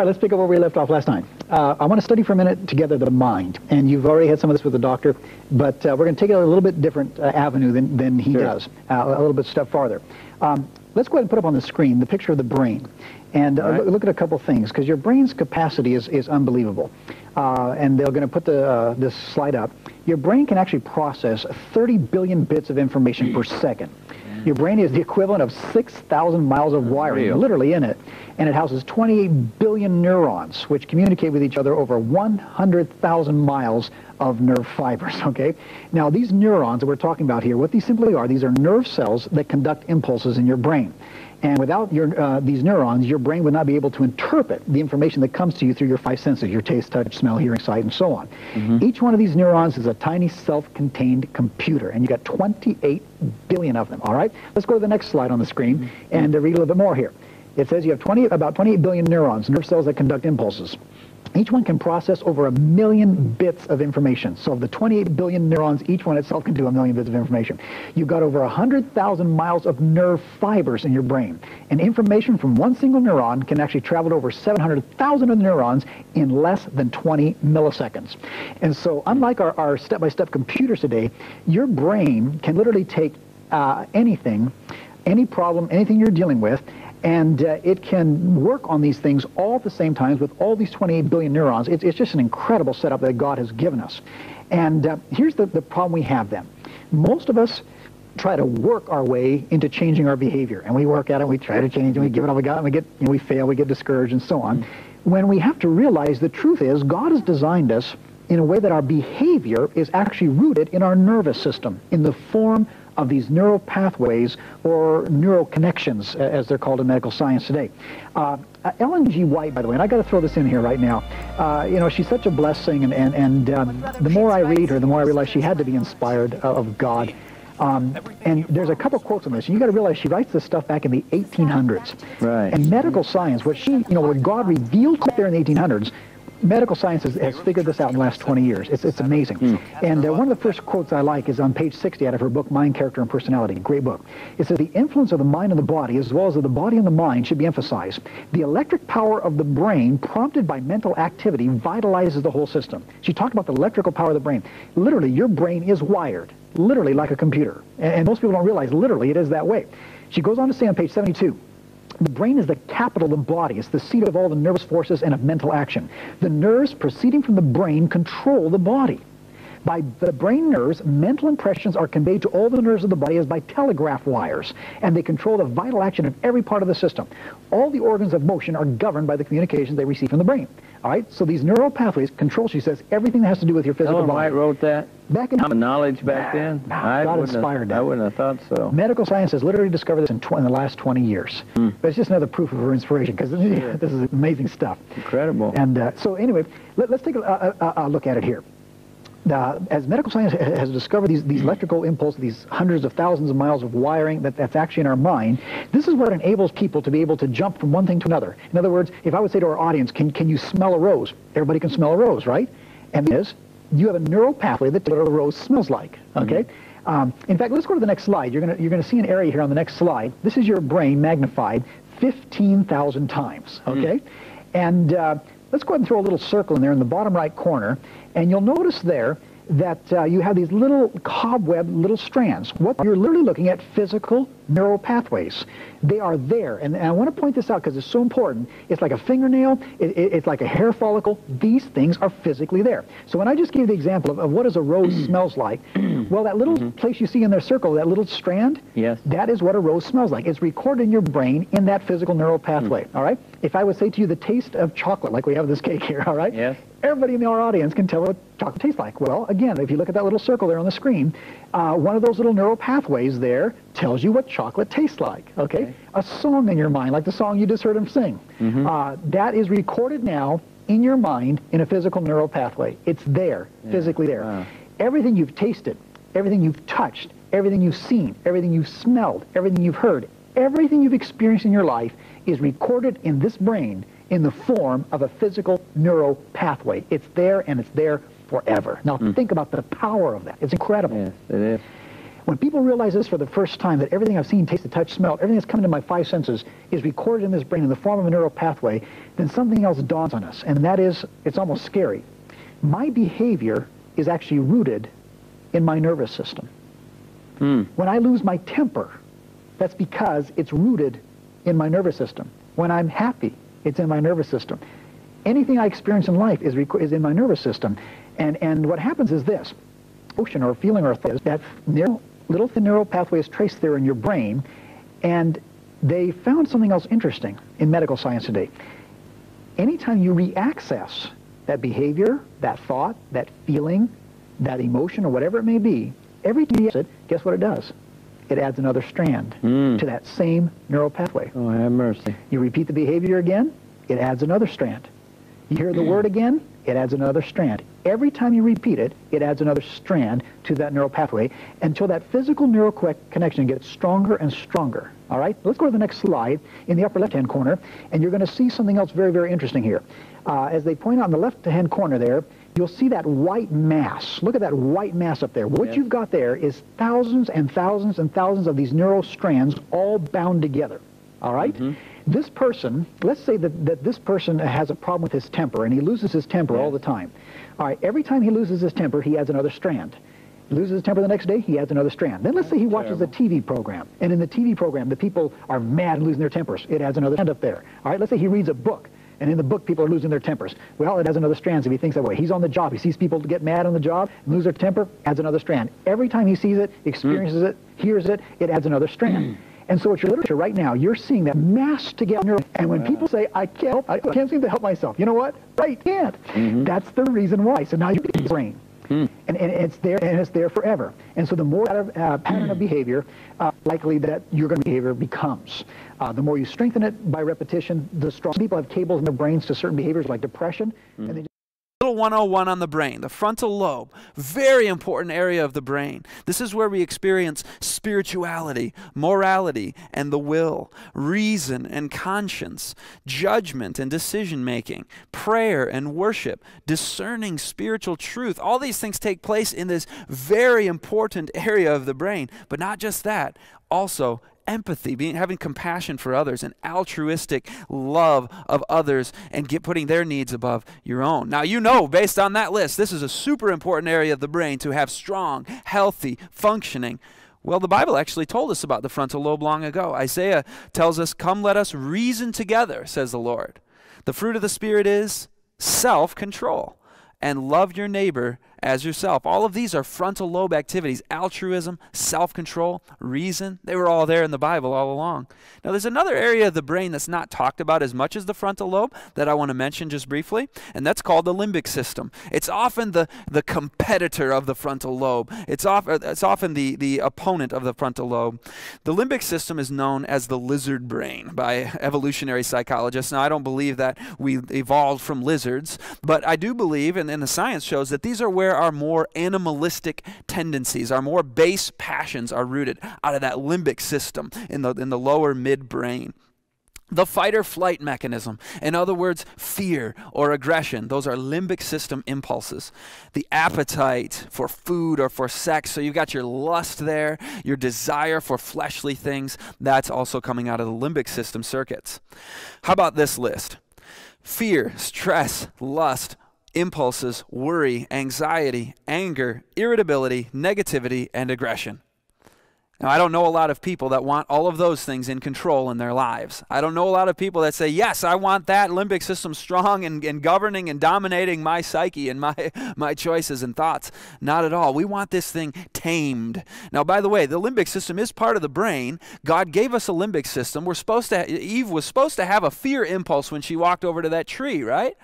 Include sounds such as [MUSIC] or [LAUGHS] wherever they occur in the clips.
All right, let's pick up where we left off last time. Uh, I want to study for a minute together the mind, and you've already had some of this with the doctor, but uh, we're going to take it a little bit different uh, avenue than, than he Sure. does, uh, a little bit step farther. Um, let's go ahead and put up on the screen the picture of the brain, and uh, right. look, at a couple things, because your brain's capacity is, is unbelievable. Uh, and they're going to put the, uh, this slide up. Your brain can actually process 30 billion bits of information per second. Your brain is the equivalent of 6,000 miles of wiring, Unreal. literally in it, and it houses 28 billion neurons, which communicate with each other over 100,000 miles of nerve fibers, [LAUGHS] okay? Now, these neurons that we're talking about here, what these simply are, these are nerve cells that conduct impulses in your brain. And without your, uh, these neurons, your brain would not be able to interpret the information that comes to you through your five senses, your taste, touch, smell, hearing, sight, and so on. Each one of these neurons is a tiny self-contained computer, and you got 28 billion of them, all right? Let's go to the next slide on the screen and uh, read a little bit more here. It says you have 20, about 28 billion neurons, nerve cells that conduct impulses. Each one can process over a million bits of information. So of the 28 billion neurons, each one itself can do a million bits of information. You've got over 100,000 miles of nerve fibers in your brain. And information from one single neuron can actually travel to over 700,000 of the neurons in less than 20 milliseconds. And so unlike our, our step-by-step computers today, your brain can literally take uh, anything, any problem, anything you're dealing with, and uh, it can work on these things all at the same time with all these 28 billion neurons. It's, it's just an incredible setup that God has given us. And uh, here's the, the problem we have then. Most of us try to work our way into changing our behavior. And we work at it, we try to change, and we give it all we got, and we get, we fail, we get discouraged, and so on. When we have to realize the truth is God has designed us in a way that our behavior is actually rooted in our nervous system, in the form of these neural pathways or neural connections, as they're called in medical science today. Uh, uh, Ellen G. White, by the way, and I got to throw this in here right now. Uh, you know, she's such a blessing, and and, and um, the more I read her, the more I realize she had to be inspired uh, of God. Um, and there's a couple quotes on this. And you got to realize she writes this stuff back in the 1800s. Right. And medical science, what she, you know, what God revealed there in the 1800s, medical science has, has figured this out in the last 20 years. It's, it's amazing. And uh, one of the first quotes I like is on page 60 out of her book, Mind, Character, and Personality. Great book. It says, the influence of the mind and the body, as well as of the body and the mind, should be emphasized. The electric power of the brain, prompted by mental activity, vitalizes the whole system. She talked about the electrical power of the brain. Literally, your brain is wired, literally like a computer. And, and most people don't realize, literally, it is that way. She goes on to say on page 72, the brain is the capital of the body. It's the seat of all the nervous forces and of mental action. The nerves proceeding from the brain control the body. By the brain nerves, mental impressions are conveyed to all the nerves of the body as by telegraph wires, and they control the vital action of every part of the system. All the organs of motion are governed by the communications they receive from the brain. All right, so these neural pathways control, she says, everything that has to do with your physical Ellen body. White wrote that. Back in Common knowledge back Yeah. then. Wow, I God inspired have, that. I wouldn't have thought so. Medical science has literally discovered this in, tw- in the last 20 years. But it's just another proof of her inspiration because [LAUGHS] this is amazing stuff. Incredible. And uh, so anyway, let, us take a, a- a look at it here. Uh, as medical science has discovered these, these electrical impulses, these hundreds of thousands of miles of wiring that, that's actually in our mind, this is what enables people to be able to jump from one thing to another. In other words, if I would say to our audience, can, can you smell a rose? Everybody can smell a rose, right? And this, you have a neural pathway that what a rose smells like, okay? Um, in fact, let's go to the next slide. You're going you're gonna see an area here on the next slide. This is your brain magnified 15,000 times, okay? And uh, let's go ahead and throw a little circle in there in the bottom right corner, and you'll notice there that uh, you have these little cobweb little strands. What you're literally looking at physical neural pathways. They are there, and, and I want to point this out because it's so important. It's like a fingernail. It, it- it's like a hair follicle. These things are physically there. So when I just gave the example of, of what does a rose [CLEARS THROAT] smells like, well, that little place you see in their circle, that little strand, Yes. that is what a rose smells like. It's recorded in your brain in that physical neural pathway. All right. If I would say to you the taste of chocolate, like we have this cake here, [LAUGHS] all right. Yes. Everybody in our audience can tell what chocolate tastes like. Well, again, if you look at that little circle there on the screen, uh, one of those little neural pathways there tells you what chocolate tastes like. Okay? Okay. A song in your mind, like the song you just heard him sing, uh, that is recorded now in your mind in a physical neural pathway. It's there, physically there. Wow. Everything you've tasted, everything you've touched, everything you've seen, everything you've smelled, everything you've heard, everything you've experienced in your life is recorded in this brain in the form of a physical neural pathway. It's there and it's there forever. Now think about the power of that. It's incredible. Yes, it is. When people realize this for the first time, that everything I've seen, tasted, touched, smelled, everything that's coming to my five senses is recorded in this brain in the form of a neural pathway, then something else dawns on us, and that is, it's almost scary. My behavior is actually rooted in my nervous system. Hmm. When I lose my temper, that's because it's rooted in my nervous system. When I'm happy, it's in my nervous system. Anything I experience in life is, rec- is in my nervous system. And, and what happens is this. Emotion or feeling or thought is that neural, little thin neural pathway is traced there in your brain. And they found something else interesting in medical science today. Anytime you reaccess that behavior, that thought, that feeling, that emotion, or whatever it may be, every time you use it, guess what it does? It adds another strand Mm. to that same neural pathway. Oh, have mercy. You repeat the behavior again, it adds another strand. You hear the word again, it adds another strand. Every time you repeat it, it adds another strand to that neural pathway until that physical neural co- connection gets stronger and stronger. All right? Let's go to the next slide in the upper left-hand corner, and you're going to see something else very, very interesting here. Uh, as they point out in the left-hand corner there, you'll see that white mass. Look at that white mass up there. What you've got there is thousands and thousands and thousands of these neural strands all bound together. All right? Mm-hmm. This person, let's say that, that this person has a problem with his temper and he loses his temper all the time. All right, every time he loses his temper, he adds another strand. He loses his temper the next day, he adds another strand. Then let's say he watches a TV program, and in the TV program, the people are mad and losing their tempers. It adds another strand up there. All right, let's say he reads a book, and in the book, people are losing their tempers. Well, it adds another strand if he thinks that way. He's on the job. He sees people get mad on the job lose their temper, adds another strand. Every time he sees it, experiences hmm. it, hears it, it adds another strand. [CLEARS THROAT] And so what your literature right now, you're seeing that mass together. And when people say, I can't help, I can't seem to help myself, you know what? Right, can't. That's the reason why. So now you get your brain. And, and it's there and it's there forever. And so the more that uh, pattern of behavior, uh, likely that your behavior becomes. Uh, the more you strengthen it by repetition, the stronger. People have cables in their brains to certain behaviors like depression, and they Little 101 on the brain, the frontal lobe, very important area of the brain. This is where we experience spirituality, morality, and the will, reason and conscience, judgment and decision making, prayer and worship, discerning spiritual truth. All these things take place in this very important area of the brain. But not just that, also empathy, being having compassion for others, and altruistic love of others, and get putting their needs above your own. Now you know, based on that list, this is a super important area of the brain to have strong, healthy, functioning. Well, the Bible actually told us about the frontal lobe long ago. Isaiah tells us, Come, let us reason together, says the Lord. The fruit of the Spirit is self control and love your neighbor as yourself. All of these are frontal lobe activities altruism, self control, reason. They were all there in the Bible all along. Now, there's another area of the brain that's not talked about as much as the frontal lobe that I want to mention just briefly, and that's called the limbic system. It's often the, the competitor of the frontal lobe, it's, off, uh, it's often the, the opponent of the frontal lobe. The limbic system is known as the lizard brain by evolutionary psychologists. Now, I don't believe that we evolved from lizards, but I do believe, and, and the science shows, that these are where our more animalistic tendencies, our more base passions are rooted out of that limbic system in the, in the lower midbrain. The fight or flight mechanism, in other words, fear or aggression, those are limbic system impulses. The appetite for food or for sex, so you've got your lust there, your desire for fleshly things, that's also coming out of the limbic system circuits. How about this list? Fear, stress, lust, impulses, worry, anxiety, anger, irritability, negativity, and aggression. Now, I don't know a lot of people that want all of those things in control in their lives. I don't know a lot of people that say, yes, I want that limbic system strong and, and governing and dominating my psyche and my, [LAUGHS] my choices and thoughts. Not at all. We want this thing tamed. Now, by the way, the limbic system is part of the brain. God gave us a limbic system. We're supposed to, Eve was supposed to have a fear impulse when she walked over to that tree, right?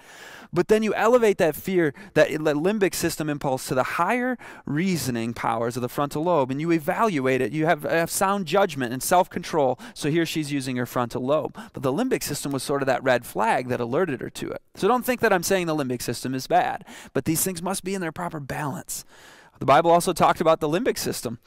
But then you elevate that fear, that, limbic system impulse to the higher reasoning powers of the frontal lobe, and you evaluate it. You have, uh, have sound judgment and self control. So here she's using her frontal lobe. But the limbic system was sort of that red flag that alerted her to it. So don't think that I'm saying the limbic system is bad, but these things must be in their proper balance. The Bible also talked about the limbic system.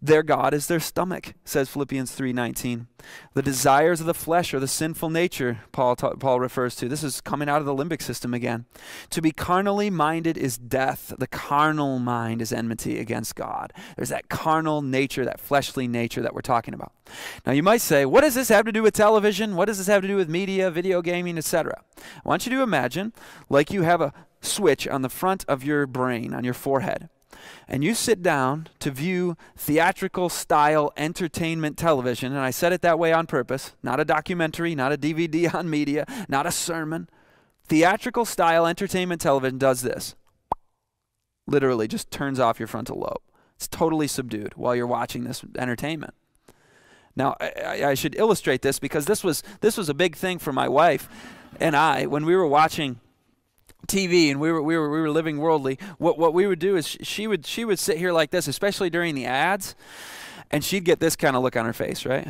Their God is their stomach, says Philippians 3:19. The desires of the flesh or the sinful nature Paul Paul refers to. This is coming out of the limbic system again. To be carnally minded is death. The carnal mind is enmity against God. There's that carnal nature, that fleshly nature that we're talking about. Now you might say, what does this have to do with television? What does this have to do with media, video gaming, etc.? I want you to imagine like you have a switch on the front of your brain, on your forehead and you sit down to view theatrical style entertainment television, and I said it that way on purpose, not a documentary, not a DVD [LAUGHS] on media, not a sermon. Theatrical style entertainment television does this literally just turns off your frontal lobe. It's totally subdued while you're watching this entertainment. Now, I, I, should illustrate this because this was this was a big thing for my wife and I when we were watching TV and we were we were we were living worldly. What what we would do is she would she would sit here like this, especially during the ads, and she'd get this kind of look on her face, right?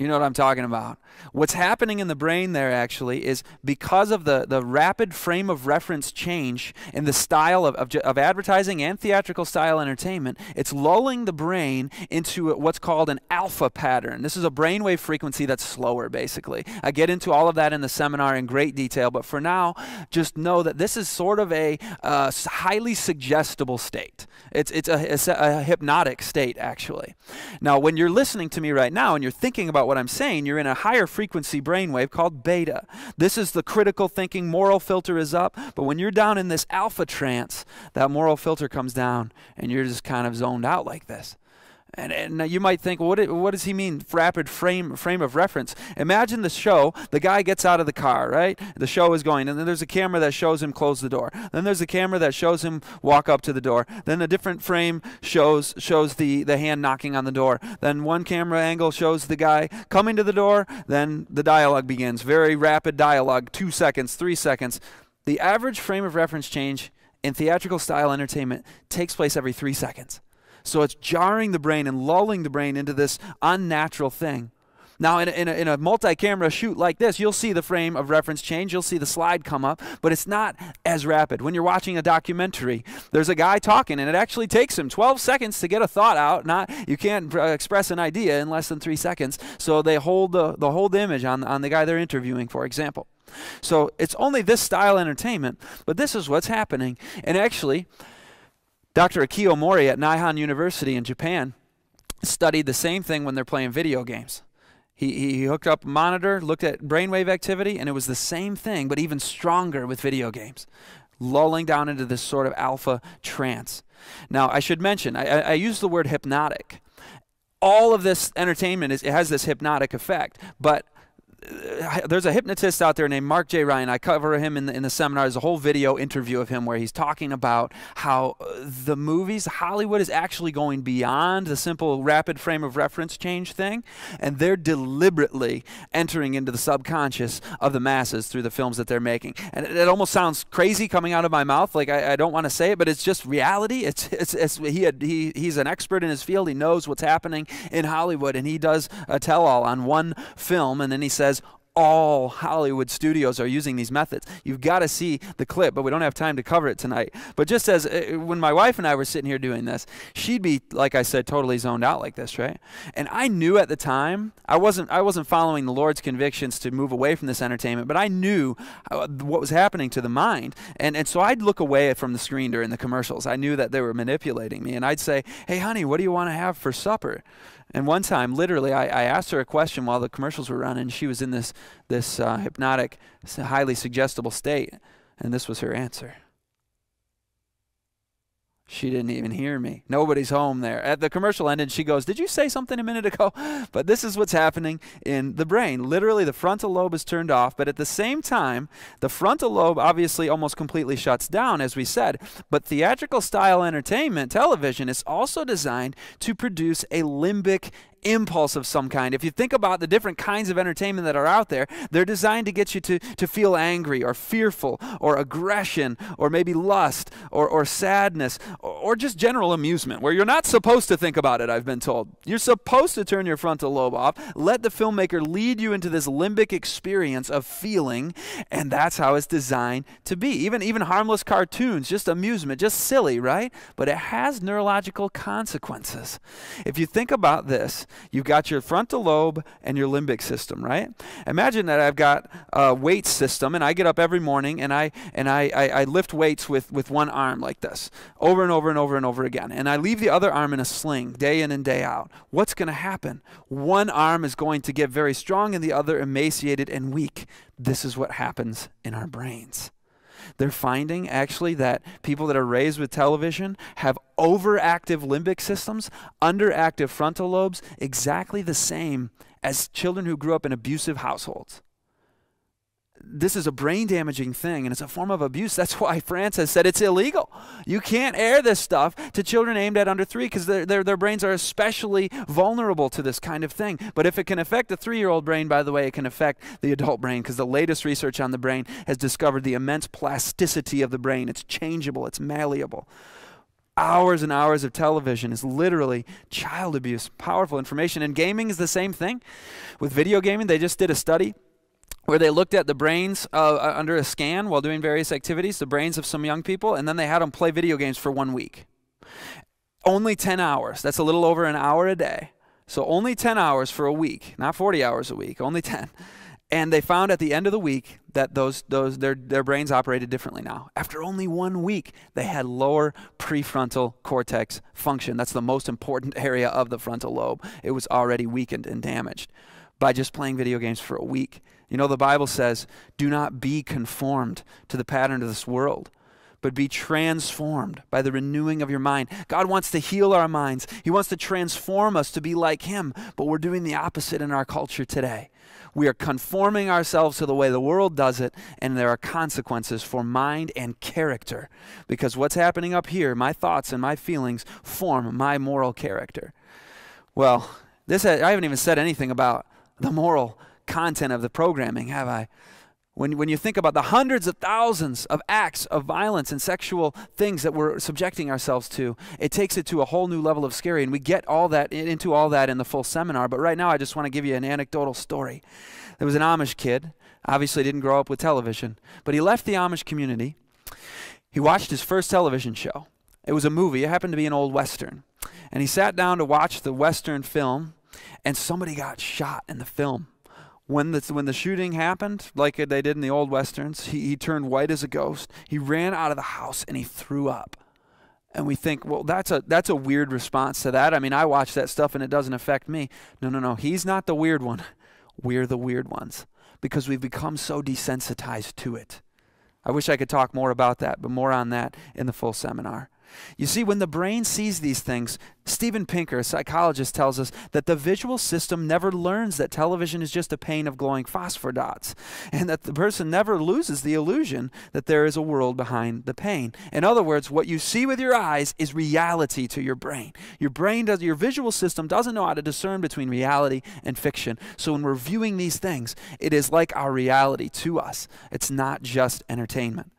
You know what I'm talking about. What's happening in the brain there actually is because of the, the rapid frame of reference change in the style of, of, of, advertising and theatrical style entertainment, it's lulling the brain into what's called an alpha pattern. This is a brainwave frequency that's slower, basically. I get into all of that in the seminar in great detail, but for now, just know that this is sort of a uh, highly suggestible state. It's, it's, a, it's a hypnotic state, actually. Now, when you're listening to me right now and you're thinking about what I'm saying, you're in a higher frequency brainwave called beta. This is the critical thinking moral filter is up, but when you're down in this alpha trance, that moral filter comes down and you're just kind of zoned out like this. And, and you might think, what, what does he mean, rapid frame, frame of reference? Imagine the show, the guy gets out of the car, right? The show is going, and then there's a camera that shows him close the door. Then there's a camera that shows him walk up to the door. Then a different frame shows, shows the, the hand knocking on the door. Then one camera angle shows the guy coming to the door. Then the dialogue begins. Very rapid dialogue, two seconds, three seconds. The average frame of reference change in theatrical style entertainment takes place every three seconds. So it's jarring the brain and lulling the brain into this unnatural thing. Now, in a, in a, in a multi camera shoot like this, you'll see the frame of reference change, you'll see the slide come up, but it's not as rapid. When you're watching a documentary, there's a guy talking, and it actually takes him 12 seconds to get a thought out. Not You can't uh, express an idea in less than three seconds. So they hold the, the hold image on, on the guy they're interviewing, for example. So it's only this style entertainment, but this is what's happening. And actually, Dr. Akio Mori at Nihon University in Japan studied the same thing when they're playing video games. He, he hooked up a monitor, looked at brainwave activity, and it was the same thing, but even stronger with video games, lulling down into this sort of alpha trance. Now, I should mention, I, I use the word hypnotic. All of this entertainment is, it has this hypnotic effect, but there's a hypnotist out there named Mark J. Ryan. I cover him in the, in the seminar. There's a whole video interview of him where he's talking about how uh, the movies, Hollywood is actually going beyond the simple rapid frame of reference change thing, and they're deliberately entering into the subconscious of the masses through the films that they're making. And it, it almost sounds crazy coming out of my mouth, like I, I don't want to say it, but it's just reality. It's, it's, it's he, had, he he's an expert in his field. He knows what's happening in Hollywood, and he does a tell-all on one film, and then he says says all Hollywood studios are using these methods. You've got to see the clip, but we don't have time to cover it tonight. But just as uh, when my wife and I were sitting here doing this, she'd be like I said totally zoned out like this, right? And I knew at the time, I wasn't I wasn't following the Lord's convictions to move away from this entertainment, but I knew uh, what was happening to the mind. And and so I'd look away from the screen during the commercials. I knew that they were manipulating me and I'd say, "Hey honey, what do you want to have for supper?" And one time, literally, I, I, asked her a question while the commercials were running. She was in this this uh, hypnotic, highly suggestible state, and this was her answer. She didn't even hear me. Nobody's home there. At the commercial ended, she goes, Did you say something a minute ago? [LAUGHS] But this is what's happening in the brain. Literally, the frontal lobe is turned off, but at the same time, the frontal lobe obviously almost completely shuts down, as we said. But theatrical style entertainment, television, is also designed to produce a limbic impulse of some kind. If you think about the different kinds of entertainment that are out there, they're designed to get you to, to feel angry or fearful or aggression or maybe lust or, or sadness or, or just general amusement where you're not supposed to think about it, I've been told. You're supposed to turn your frontal lobe off, let the filmmaker lead you into this limbic experience of feeling, and that's how it's designed to be. Even, even harmless cartoons, just amusement, just silly, right? But it has neurological consequences. If you think about this, you've got your frontal lobe and your limbic system, right? Imagine that I've got a weight system and I get up every morning and I and I, I, I lift weights with, with one arm like this, over and over and over and over again. And I leave the other arm in a sling day in and day out. What's going to happen? One arm is going to get very strong and the other emaciated and weak. This is what happens in our brains. They're finding actually that people that are raised with television have overactive limbic systems, underactive frontal lobes, exactly the same as children who grew up in abusive households this is a brain damaging thing and it's a form of abuse. That's why France has said it's illegal. You can't air this stuff to children aimed at under three because their, their, their brains are especially vulnerable to this kind of thing. But if it can affect a three year old brain, by the way, it can affect the adult brain because the latest research on the brain has discovered the immense plasticity of the brain. It's changeable, it's malleable. Hours and hours of television is literally child abuse, powerful information. And gaming is the same thing. With video gaming, they just did a study where they looked at the brains uh, uh, under a scan while doing various activities, the brains of some young people, and then they had them play video games for one week. Only 10 hours. That's a little over an hour a day. So only 10 hours for a week, not 40 hours a week, only 10. And they found at the end of the week that those, those their, their brains operated differently now. After only one week, they had lower prefrontal cortex function. That's the most important [LAUGHS] area of the frontal lobe. It was already weakened and damaged by just playing video games for a week. You know, the Bible says, do not be conformed to the pattern of this world, but be transformed by the renewing of your mind. God wants to heal our minds, He wants to transform us to be like Him, but we're doing the opposite in our culture today. We are conforming ourselves to the way the world does it, and there are consequences for mind and character. Because what's happening up here, my thoughts and my feelings, form my moral character. Well, this I haven't even said anything about the moral content of the programming, have I? When, when you think about the hundreds of thousands of acts of violence and sexual things that we're subjecting ourselves to, it takes it to a whole new level of scary. And we get all that into all that in the full seminar. But right now, I just want to give you an anecdotal story. There was an Amish kid, obviously didn't grow up with television, but he left the Amish community. He watched his first television show. It was a movie, it happened to be an old Western. And he sat down to watch the Western film, and somebody got shot in the film when the, when the shooting happened, like they did in the old westerns, he, he turned white as a ghost. He ran out of the house and he threw up. And we think, well, that's a that's a weird response to that. I mean, I watch that stuff and it doesn't affect me. No, no, no. He's not the weird one. [LAUGHS] We're the weird ones because we've become so desensitized to it. I wish I could talk more about that, but more on that in the full seminar. You see, when the brain sees these things, Steven Pinker, a psychologist, tells us that the visual system never learns that television is just a pane of glowing phosphor dots, and that the person never loses the illusion that there is a world behind the pane. In other words, what you see with your eyes is reality to your brain. Your brain does, your visual system doesn't know how to discern between reality and fiction. So when we're viewing these things, it is like our reality to us. It's not just entertainment.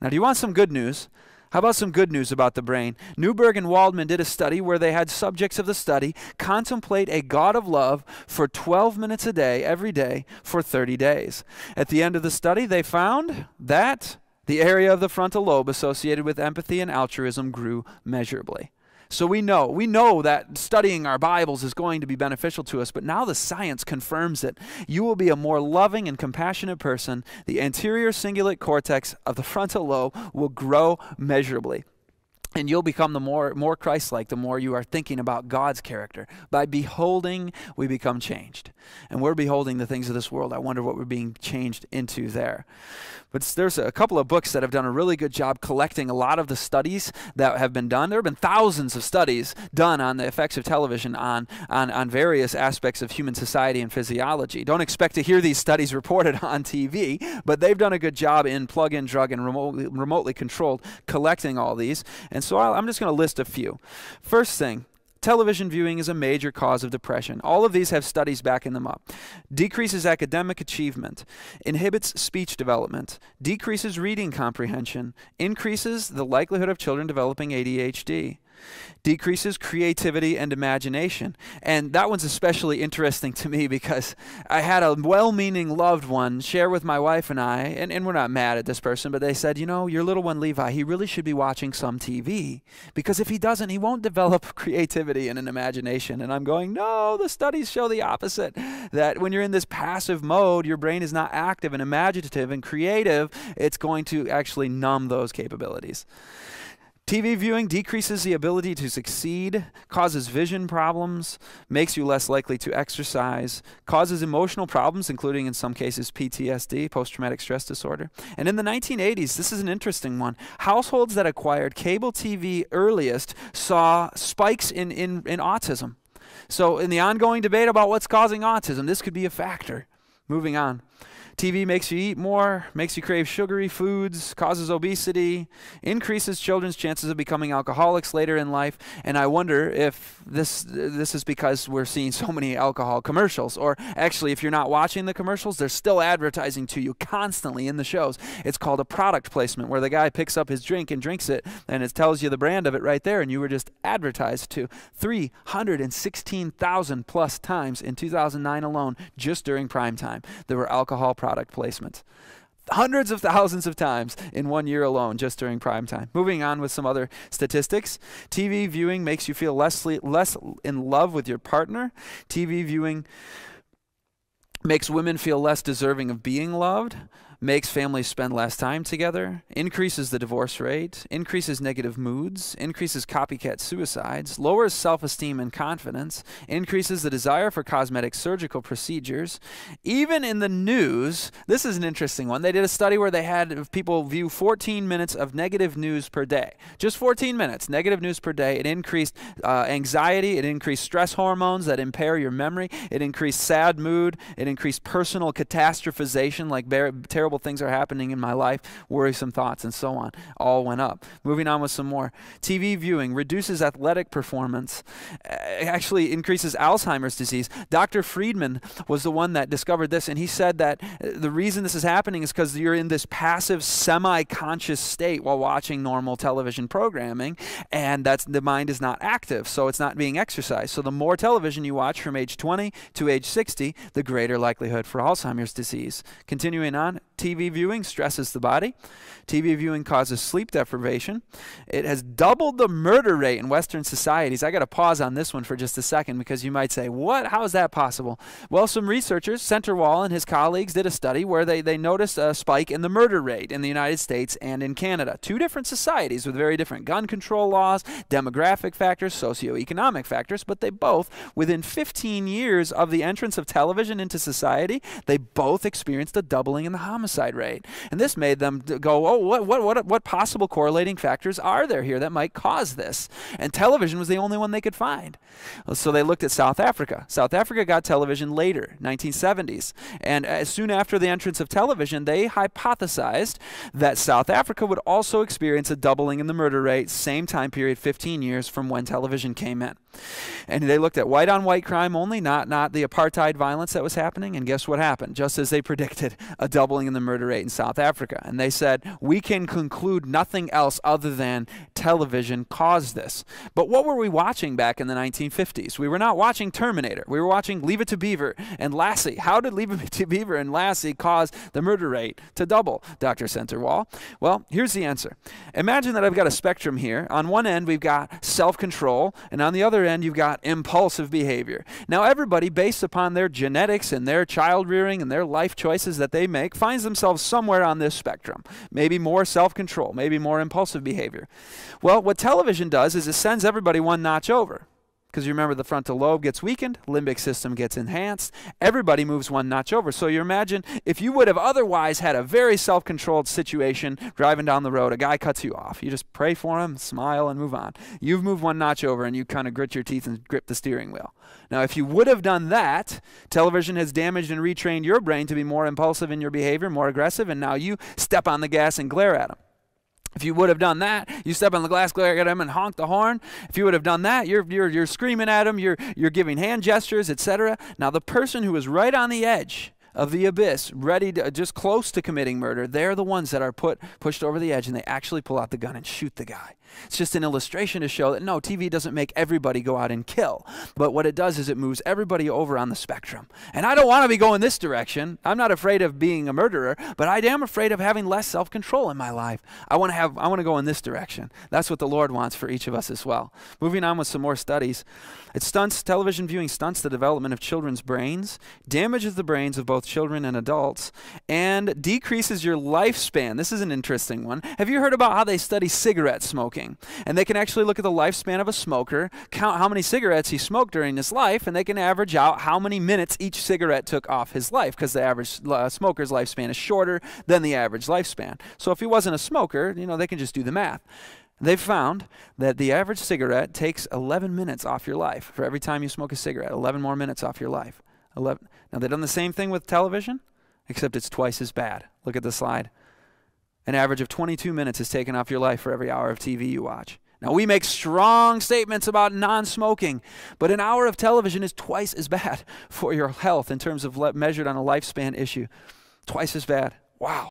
Now, do you want some good news? How about some good news about the brain? Newberg and Waldman did a study where they had subjects of the study contemplate a God of love for 12 minutes a day, every day, for 30 days. At the end of the study, they found that the area of the frontal lobe associated with empathy and altruism grew measurably. So we know, we know that studying our Bibles is going to be beneficial to us, but now the science confirms it. You will be a more loving and compassionate person. The anterior cingulate cortex of the [LAUGHS] frontal lobe will grow measurably and you'll become the more more christ-like the more you are thinking about god's character by beholding we become changed and we're beholding the things of this world i wonder what we're being changed into there but there's a couple of books that have done a really good job collecting a lot of the studies that have been done. There have been thousands of studies done on the effects of television on, on, on various aspects of human society and physiology. Don't expect to hear these studies reported [LAUGHS] on TV, but they've done a good job in plug in, drug, and remotely, remotely controlled collecting all these. And so i am just going to list a few. First thing, television viewing is a major cause of depression. All of these have studies backing them up. Decreases academic achievement, inhibits speech development, decreases reading comprehension, increases the likelihood of children developing ADHD decreases creativity and imagination. And that one's especially interesting to me because I had a well meaning loved one share with my wife and I, and, and we're not mad at this person, but they said, you know, your little one Levi, he really should be watching some TV because if he doesn't, he won't develop [LAUGHS] creativity and an imagination. And I'm going, no, the studies show the opposite. That when you're in this passive mode, your brain is not active and imaginative and creative, it's going to actually numb those capabilities. TV viewing decreases the ability to succeed, causes vision problems, makes you less likely to exercise, causes emotional problems, including in some cases PTSD, post traumatic stress disorder. And in the 1980s, this is an interesting one. Households that acquired cable TV earliest saw spikes in, in, in autism. So, in the ongoing debate about what's causing autism, this could be a factor. Moving on. TV makes you eat more, makes you crave sugary foods, causes obesity, increases children's chances of becoming alcoholics later in life. And I wonder if this this is because we're seeing so many alcohol commercials, or actually, if you're not watching the commercials, they're still advertising to you constantly in the shows. It's called a product placement, where the guy picks up his drink and drinks it, and it tells you the brand of it right there, and you were just advertised to 316,000 plus times in 2009 alone, just during prime time. There were alcohol product placements. Hundreds of thousands of times in one year alone, just during prime time. Moving on with some other statistics. TV viewing makes you feel less, less in love with your partner. TV viewing makes women feel less deserving of being loved makes families spend less time together, increases the divorce rate, increases negative moods, increases copycat suicides, lowers self esteem and confidence, increases the desire for cosmetic surgical procedures. Even in the news, this is an interesting one. They did a study where they had people view 14 minutes of negative news per day. Just 14 minutes, negative news per day. It increased uh, anxiety, it increased stress hormones that impair your memory, it increased sad mood, it increased personal catastrophization, like terrible things are happening in my life, worrisome thoughts, and so on. All went up. Moving on with some more. TV viewing reduces athletic performance, actually increases Alzheimer's disease. Dr. Friedland was the one that discovered this, and he said that uh, the reason this is happening is because you're in this passive, semi conscious state while watching normal television programming, and that's the mind is not active, so it's not being exercised. So the more television you watch from age 20 to age 60, the greater likelihood for Alzheimer's disease. Continuing on, TV viewing stresses the body. TV viewing causes sleep deprivation. It has doubled the murder rate in Western societies. I got to pause on this one for just a second because you might say, What? How is that possible? Well, some researchers, Centerwall and his colleagues, did a study where they, they noticed a spike in the murder rate in the United States and in Canada. Two different societies with very different gun control laws, demographic factors, socioeconomic factors, but they both, within 15 years of the entrance of television into society, they both experienced a doubling in the homicide rate. And this made them go, oh, what, what, what, what possible correlating factors are there here that might cause this? And television was the only one they could find. So they looked at South Africa. South Africa got television later, 1970s. And as soon after the entrance of television, they hypothesized that South Africa would also experience a doubling in the murder rate, same time period, 15 years from when television came in. And they looked at white on white crime only, not, not the apartheid violence that was happening. And guess what happened? Just as they [LAUGHS] predicted, a doubling in the murder rate in South Africa. And they said, we can conclude nothing else other than television caused this. But what were we watching back in the 1950s? We were not watching Terminator. We were watching Leave It to Beaver and Lassie. How did Leave It to Beaver and Lassie cause the murder rate to double, Dr. Centerwall? Well, here's the answer. Imagine that I've got a spectrum here. On one end, we've got self control, and on the other end, you've got impulsive behavior. Now, everybody, based upon their genetics and their child rearing and their life choices that they make, finds themselves somewhere on this spectrum. Maybe more self control, maybe more impulsive behavior. Well, what television does is it sends everybody one notch over. Because you remember the frontal lobe gets weakened, limbic system gets enhanced, everybody moves one notch over. So you imagine if you would have otherwise had a very self controlled situation driving down the road, a guy cuts you off. You just pray for him, smile, and move on. You've moved one notch over and you kind of grit your teeth and grip the steering wheel. Now, if you would have done that, television has damaged and retrained your brain to be more impulsive in your behavior, more aggressive, and now you step on the gas and glare at him. If you would have done that, you step on the glass, glare at him, and honk the horn. If you would have done that, you're, you're, you're screaming at him, you're, you're giving hand gestures, etc. Now, the person who is right on the edge of the abyss, ready to, just close to committing murder, they're the ones that are put pushed over the edge and they actually pull out the gun and shoot the guy. It's just an illustration to show that no, TV doesn't make everybody go out and kill. But what it does is it moves everybody over on the spectrum. And I don't want to be going this direction. I'm not afraid of being a murderer, but I am afraid of having less self-control in my life. I want to have I want to go in this direction. That's what the Lord wants for each of us as well. Moving on with some more studies. It stunts television viewing stunts the development of children's brains, damages the brains of both children and adults, and decreases your lifespan. This is an interesting one. Have you heard about how they study cigarette smoking? And they can actually look at the lifespan of a smoker, count how many cigarettes he smoked during his life, and they can average out how many minutes each cigarette took off his life because the average uh, smoker's lifespan is shorter than the average lifespan. So if he wasn't a smoker, you know, they can just do the math. They've found that the average cigarette takes 11 minutes off your life for every time you smoke a cigarette. 11 more minutes off your life. 11. Now they've done the same thing with television, except it's twice as bad. Look at the slide. An average of 22 minutes is taken off your life for every hour of TV you watch. Now, we make strong statements about non smoking, but an hour of television is twice as bad [LAUGHS] for your health in terms of measured on a lifespan issue. Twice as bad. Wow.